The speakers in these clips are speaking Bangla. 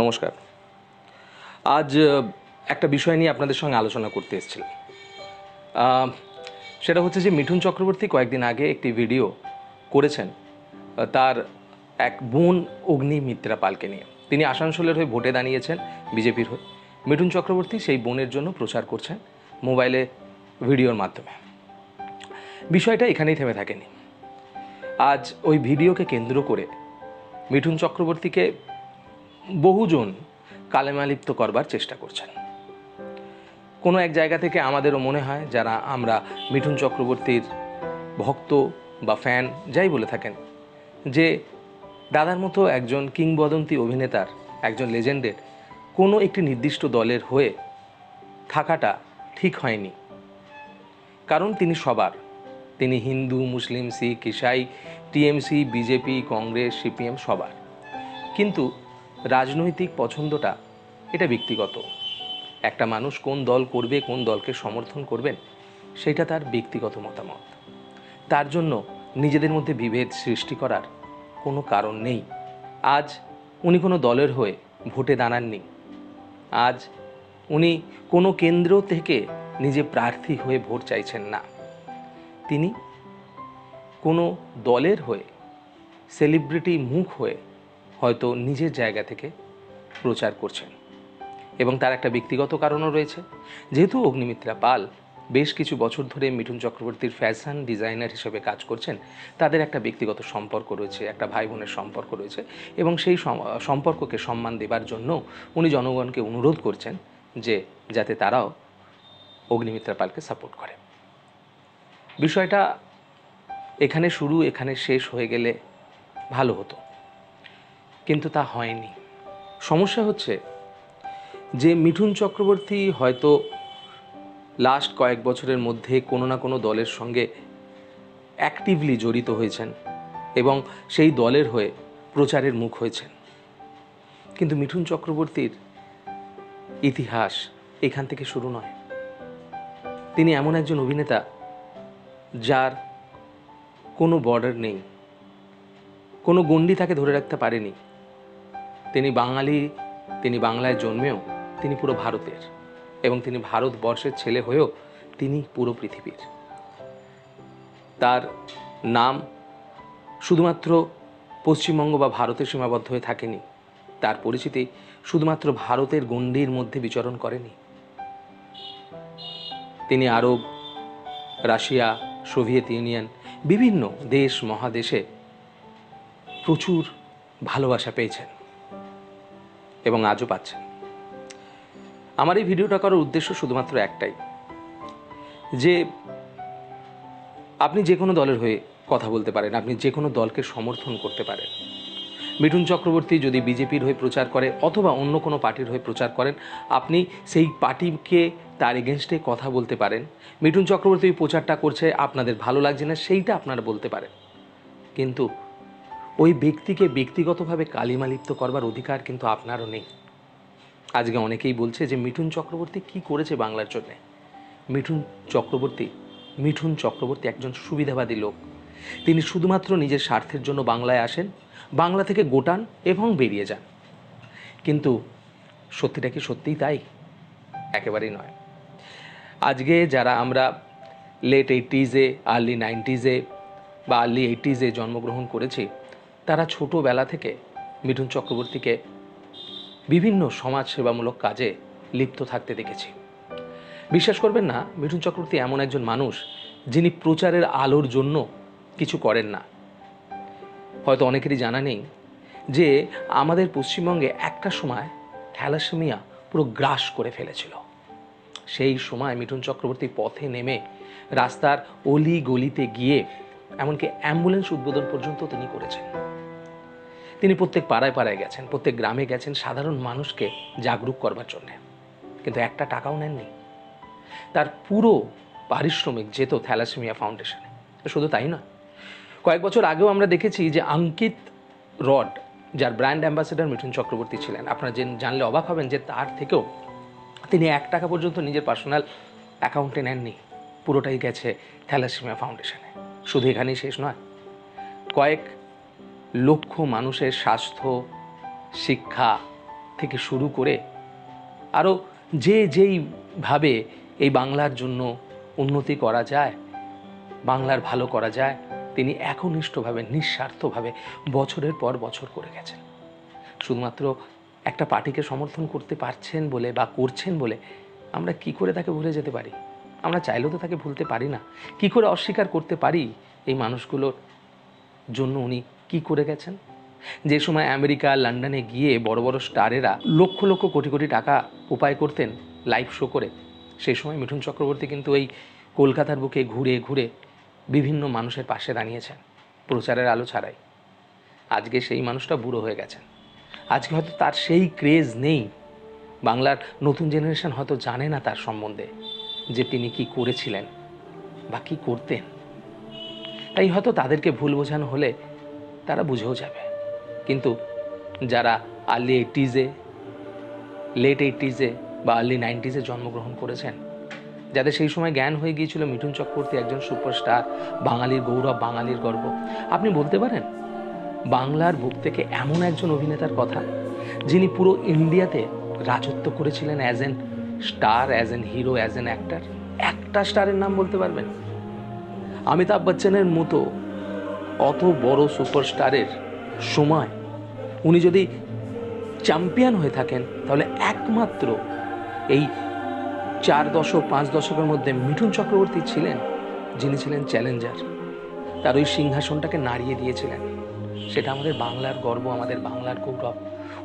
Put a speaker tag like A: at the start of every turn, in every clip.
A: নমস্কার। আজ একটা বিষয় নিয়ে আপনাদের সঙ্গে আলোচনা করতে এসেছিলাম। সেটা হচ্ছে যে মিঠুন চক্রবর্তী কয়েকদিন আগে একটি ভিডিও করেছেন তার এক বোন অগ্নি মিত্রা পালকে নিয়ে। তিনি আসানসোলের হয়ে ভোটে দাঁড়িয়েছেন বিজেপির হয়ে। মিঠুন চক্রবর্তী সেই বোনের জন্য প্রচার করছেন মোবাইলে ভিডিওর মাধ্যমে। বিষয়টা এখানেই থেমে থাকেনি। আজ ওই ভিডিওকে কেন্দ্র করে মিঠুন চক্রবর্তীকে বহুজন কালেমালিপ্ত করবার চেষ্টা করছেন। কোনো এক জায়গা থেকে আমাদেরও মনে হয় যারা আমরা মিঠুন চক্রবর্তীর ভক্ত বা ফ্যান যাই বলে থাকেন, যে দাদার মতো একজন কিংবদন্তি অভিনেতার, একজন লেজেন্ডের কোনো একটি নির্দিষ্ট দলের হয়ে থাকাটা ঠিক হয়নি। কারণ তিনি সবার, তিনি হিন্দু, মুসলিম, শিখ, ইসাই, টিএমসি, বিজেপি, কংগ্রেস, সিপিএম সবার। কিন্তু রাজনৈতিক পছন্দটা এটা ব্যক্তিগত। একটা মানুষ কোন দল করবে, কোন দলকে সমর্থন করবেন, সেটা তার ব্যক্তিগত মতামত। তার জন্য নিজেদের মধ্যে বিভেদ সৃষ্টি করার কোনো কারণ নেই। আজ উনি কোনো দলের হয়ে ভোটে দাঁড়াননি। আজ উনি কোনো কেন্দ্র থেকে নিজে প্রার্থী হয়ে ভোট চাইছেন না। তিনি কোনো দলের হয়ে, সেলিব্রিটি মুখ হয়ে হয়তো নিজের জায়গা থেকে প্রচার করছেন। এবং তার একটা ব্যক্তিগত কারণও রয়েছে। যেহেতু অগ্নিমিত্রা পাল বেশ কিছু বছর ধরে মিঠুন চক্রবর্তীর ফ্যাশন ডিজাইনার হিসেবে কাজ করছেন, তাদের একটা ব্যক্তিগত সম্পর্ক রয়েছে, একটা ভাই বোনের সম্পর্ক রয়েছে এবং সেই সম্পর্ককে সম্মান দেবার জন্য উনি জনগণকে অনুরোধ করছেন যে যাতে তারাও অগ্নিমিত্রা পালকে সাপোর্ট করে। বিষয়টা এখানে শুরু, এখানে শেষ হয়ে গেলে ভালো হতো। কিন্তু তা হয়নি। সমস্যা হচ্ছে যে মিঠুন চক্রবর্তী হয়তো লাস্ট কয়েক বছরের মধ্যে কোনো না কোনো দলের সঙ্গে অ্যাক্টিভলি জড়িত হয়েছেন এবং সেই দলের হয়ে প্রচারের মুখ হয়েছেন। কিন্তু মিঠুন চক্রবর্তীর ইতিহাস এখান থেকে শুরু নয়। তিনি এমন একজন অভিনেতা যার কোনো বর্ডার নেই, কোনো গণ্ডি তাকে ধরে রাখতে পারেনি তিনি বাঙালি, তিনি বাংলায় জন্মেও তিনি পুরো ভারতের এবং তিনি ভারতবর্ষের ছেলে হয়েও তিনি পুরো পৃথিবীর। তার নাম শুধুমাত্র পশ্চিমবঙ্গ বা ভারতে সীমাবদ্ধ হয়ে থাকেনি। তার পরিচিতি শুধুমাত্র ভারতের গণ্ডির মধ্যে বিচরণ করেনি। তিনি আরব, রাশিয়া, সোভিয়েত ইউনিয়ন, বিভিন্ন দেশ, মহাদেশে প্রচুর ভালোবাসা পেয়েছেন। এবং আজও পাচ্ছেন আমার এই ভিডিওটা করার উদ্দেশ্য শুধুমাত্র একটাই। যে আপনি যে কোনো দলের হয়ে কথা বলতে পারেন, আপনি যে কোনো দলকে সমর্থন করতে পারেন। মিঠুন চক্রবর্তী যদি বিজেপির হয়ে প্রচার করে অথবা অন্য কোনো পার্টির হয়ে প্রচার করেন, আপনি সেই পার্টিকে তার এগেনস্টে কথা বলতে পারেন। মিঠুন চক্রবর্তী প্রচারটা করছে, আপনাদের ভালো লাগছে না, সেইটা আপনারা বলতে পারেন। কিন্তু ওই ব্যক্তিকে ব্যক্তিগতভাবে কালিমালিপ্ত করবার অধিকার কিন্তু আপনারও নেই। আজকে অনেকেই বলছে যে, মিঠুন চক্রবর্তী কি করেছে বাংলার জন্যে? মিঠুন চক্রবর্তী মিঠুন চক্রবর্তী একজন সুবিধাবাদী লোক। তিনি শুধুমাত্র নিজের স্বার্থের জন্য বাংলায় আসেন, বাংলা থেকে গোটান এবং বেরিয়ে যান। কিন্তু সত্যিটা কি সত্যিই তাই? একেবারেই নয়। আজকে যারা আমরা লেট এইটিজে আর্লি নাইনটিজে বা আর্লি এইটিজে জন্মগ্রহণ করেছি তারা ছোটোবেলা থেকে মিঠুন চক্রবর্তীকে বিভিন্ন সমাজসেবামূলক কাজে লিপ্ত থাকতে দেখেছি। বিশ্বাস করবেন না, মিঠুন চক্রবর্তী এমন একজন মানুষ যিনি প্রচারের আলোর জন্য কিছু করেন না। হয়তো অনেকেরই জানা নেই যে আমাদের পশ্চিমবঙ্গে একটা সময় থ্যালাসেমিয়া পুরো গ্রাস করে ফেলেছিল। সেই সময় মিঠুন চক্রবর্তী পথে নেমে রাস্তার অলি গলিতে গিয়ে এমনকি অ্যাম্বুলেন্স উদ্বোধন পর্যন্ত তিনি করেছেন। তিনি প্রত্যেক পাড়ায় পাড়ায় গেছেন, প্রত্যেক গ্রামে গেছেন সাধারণ মানুষকে জাগরুক করবার জন্যে। কিন্তু একটা টাকাও নেননি। তার পুরো পারিশ্রমিক যেত থ্যালাসেমিয়া ফাউন্ডেশনে। শুধু তাই নয়, কয়েক বছর আগেও আমরা দেখেছি যে অঙ্কিত রড, যার ব্র্যান্ড অ্যাম্বাসেডর মিঠুন চক্রবর্তী ছিলেন, আপনারা জেন, জানলে অবাক হবেন যে তার থেকেও তিনি এক টাকা পর্যন্ত নিজের পার্সোনাল অ্যাকাউন্টে নেননি। পুরোটাই গেছে থ্যালাসেমিয়া ফাউন্ডেশনে। শুধু এখানেই শেষ নয়, কয়েক লক্ষ মানুষের স্বাস্থ্য, শিক্ষা থেকে শুরু করে আরও যে যেইভাবে এই বাংলার জন্য উন্নতি করা যায়, বাংলার ভালো করা যায়, তিনি একনিষ্ঠভাবে, নিঃস্বার্থভাবে বছরের পর বছর করে গেছেন। শুধুমাত্র একটা পার্টিকে সমর্থন করতে পারছেন বলে বা করছেন বলে আমরা কি করে তাকে ভুলে যেতে পারি? আমরা চাইলেও তো তাকে ভুলতে পারি না। কি করে অস্বীকার করতে পারি এই মানুষগুলোর জন্য উনি কি করে গেছেন? যে সময় আমেরিকা, লন্ডনে গিয়ে বড় বড় স্টারেরা লক্ষ লক্ষ কোটি কোটি টাকা উপায় করতেন লাইভ শো করে, সেই সময় মিঠুন চক্রবর্তী কিন্তু এই কলকাতার বুকে ঘুরে ঘুরে বিভিন্ন মানুষের পাশে দাঁড়িয়েছেন প্রচারের আলো ছাড়াই। আজকে সেই মানুষটা বুড়ো হয়ে গেছেন। আজকে হয়তো তার সেই ক্রেজ নেই। বাংলার নতুন জেনারেশন হয়তো জানে না তার সম্বন্ধে যে তিনি কি করেছিলেন বা কী করতেন। তাই হয়তো তাদেরকে ভুল বোঝানো হলে তারা বুঝেও যাবে। কিন্তু যারা আর্লি এইটিজে লেট এইটিজে বা আর্লি নাইনটিজে জন্মগ্রহণ করেছেন, যাদের সেই সময় জ্ঞান হয়ে গিয়েছিল মিঠুন চক্রবর্তী একজন সুপারস্টার বাঙালির গৌরব, বাঙালির গর্ব। আপনি বলতে পারেন, বাংলার বুক থেকে এমন একজন অভিনেতার কথা, যিনি পুরো ইন্ডিয়াতে রাজত্ব করেছিলেন as an star as an hero as an actor একটা স্টারের নাম বলতে পারবেন? অমিতাভ বচ্চনের মতো অত বড় সুপারস্টারের সময় উনি যদি চ্যাম্পিয়ন হয়ে থাকেন, তাহলে একমাত্র এই চার দশক, পাঁচ দশকের মধ্যে মিঠুন চক্রবর্তী ছিলেন, যিনি ছিলেন চ্যালেঞ্জার। তার ওই সিংহাসনটাকে নাড়িয়ে দিয়েছিলেন। সেটা আমাদের বাংলার গর্ব, আমাদের বাংলার গৌরব।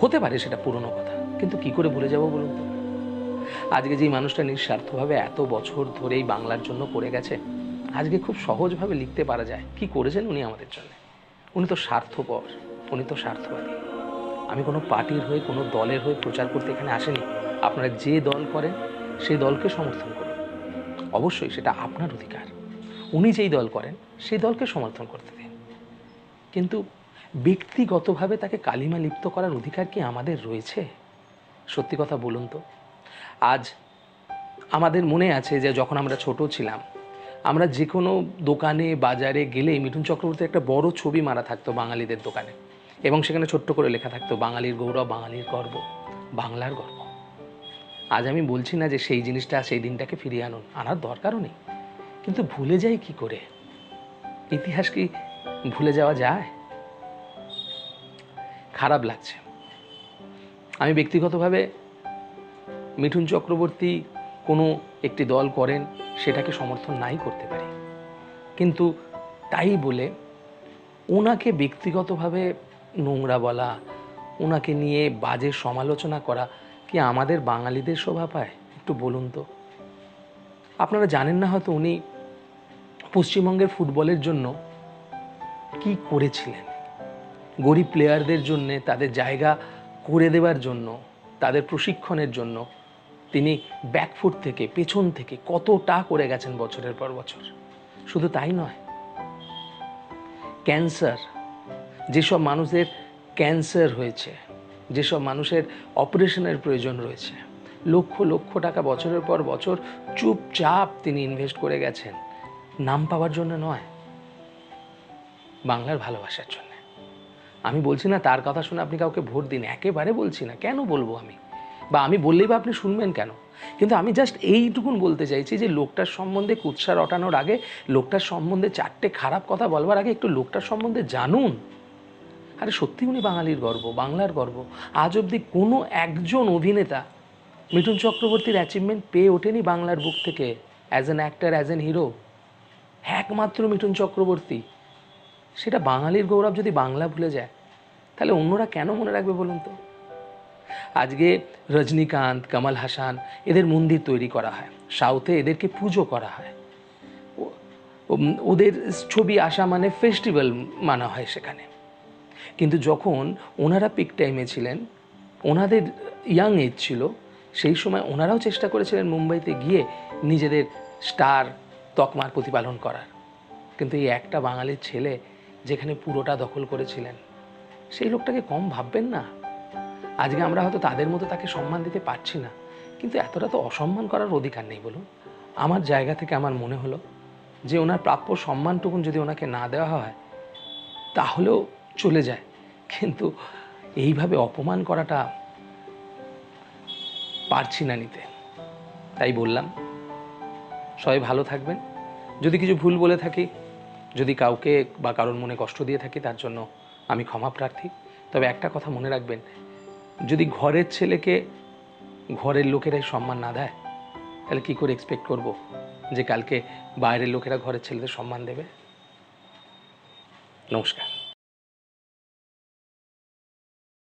A: হতে পারে সেটা পুরনো কথা, কিন্তু কি করে ভুলে যাব বলুন তো? আজকে যেই মানুষটা নিঃস্বার্থভাবে এত বছর ধরেই বাংলার জন্য করে গেছে আজকে খুব সহজভাবে লিখতে পারা যায়। কি করেছেন উনি আমাদের জন্য? উনি তো স্বার্থপর, উনি তো স্বার্থবাদী। আমি কোনো পার্টির হয়ে, কোনো দলের হয়ে প্রচার করতে এখানে আসেনি। আপনারা যে দল করেন, সেই দলকে সমর্থন করুন। অবশ্যই সেটা আপনার অধিকার। উনি যেই দল করেন, সেই দলকে সমর্থন করতে দিন। কিন্তু ব্যক্তিগতভাবে তাকে কালিমা লিপ্ত করার অধিকার কি আমাদের রয়েছে? সত্যি কথা বলুন তো। আজ আমাদের মনে আছে যে যখন আমরা ছোট ছিলাম আমরা যে কোনো দোকানে, বাজারে গেলেই মিঠুন চক্রবর্তীর একটা বড় ছবি মারা থাকতো বাঙালিদের দোকানে। এবং সেখানে ছোট্ট করে লেখা থাকতো, বাঙালির গৌরব, বাঙালির গর্ব, বাংলার গর্ব। আজ আমি বলছি না যে সেই জিনিসটা সেই দিনটাকে ফিরিয়ে আনুন, আনার দরকারও নেই। কিন্তু ভুলে যাই কি করে? ইতিহাস কি ভুলে যাওয়া যায়? খারাপ লাগছে। আমি ব্যক্তিগতভাবে মিঠুন চক্রবর্তী কোনো একটি দল করেন সেটাকে সমর্থন নাই করতে পারি। কিন্তু তাই বলে ওনাকে ব্যক্তিগতভাবে নোংরা বলা, ওনাকে নিয়ে বাজে সমালোচনা করা কি আমাদের বাঙালিদের শোভা পায়? একটু বলুন তো। আপনারা জানেন না হয়তো উনি পশ্চিমবঙ্গের ফুটবলের জন্য কি করেছিলেন? গরিব প্লেয়ারদের জন্য, তাদের জায়গা করে দেওয়ার জন্য, তাদের প্রশিক্ষণের জন্য তিনি ব্যাকফুট থেকে, পেছন থেকে কতটা করে গেছেন বছরের পর বছর? শুধু তাই নয়, ক্যান্সার, যেসব মানুষের ক্যান্সার হয়েছে, যেসব মানুষের অপারেশনের প্রয়োজন রয়েছে, লক্ষ লক্ষ টাকা বছরের পর বছর চুপচাপ তিনি ইনভেস্ট করে গেছেন, নাম পাওয়ার জন্য নয়, বাংলার ভালোবাসার জন্য। আমি বলছি না তার কথা শুনে আপনি কাউকে ভোট দিন, একেবারে বলছি না। কেন বলব আমি? বা আমি বললেই বা আপনি শুনবেন কেন? কিন্তু আমি জাস্ট এইটুকুন বলতে চাইছি যে লোকটার সম্বন্ধে কুৎসা রটানোর আগে, লোকটার সম্বন্ধে চারটে খারাপ কথা বলবার আগে একটু লোকটার সম্বন্ধে জানুন। আরে সত্যি উনি বাঙালির গর্ব, বাংলার গর্ব। আজ অবধি কোনো একজন অভিনেতা মিঠুন চক্রবর্তীর অ্যাচিভমেন্ট পেয়ে ওঠেনি বাংলার বুক থেকে as an actor as an hero একমাত্র মিঠুন চক্রবর্তী। সেটা বাঙালির গৌরব যদি বাংলা ভুলে যায়, তাহলে অন্যরা কেন মনে রাখবে বলুন তো? আজকে রজনীকান্ত, কামাল হাসান এদের মন্দির তৈরি করা হয়। সাউথে এদেরকে পুজো করা হয়। ওদের ছবি আসা মানে ফেস্টিভ্যাল মানা হয় সেখানে। কিন্তু যখন ওনারা পিক টাইমে ছিলেন, ওনাদের ইয়াং এজ ছিল, সেই সময় ওনারাও চেষ্টা করেছিলেন মুম্বাইতে গিয়ে নিজেদের স্টার তকমার প্রতিপালন করার। কিন্তু এই একটা বাঙালির ছেলে যেখানে পুরোটা দখল করেছিলেন, সেই লোকটাকে কম ভাববেন না। আজকে আমরা হয়তো তাদের মতো তাকে সম্মান দিতে পারছি না। কিন্তু এতটা তো অসম্মান করার অধিকার নেই বলুন। আমার জায়গা থেকে আমার মনে হলো যে ওনার প্রাপ্য সম্মানটুকুন যদি ওনাকে না দেওয়া হয়, তাহলেও চলে যায়। কিন্তু এইভাবে অপমান করাটা পারছি না নিতে। তাই বললাম, সবাই ভালো থাকবেন। যদি কিছু ভুল বলে থাকি, যদি কাউকে বা কারোর মনে কষ্ট দিয়ে থাকি, তার জন্য আমি ক্ষমা প্রার্থী। তবে একটা কথা মনে রাখবেন যদি ঘরের ছেলেকে ঘরের লোকেরাই সম্মান না দেয়, তাহলে কি করে এক্সপেক্ট করব যে কালকে বাইরের লোকেরা ঘরের ছেলেদের সম্মান দেবে? নমস্কার।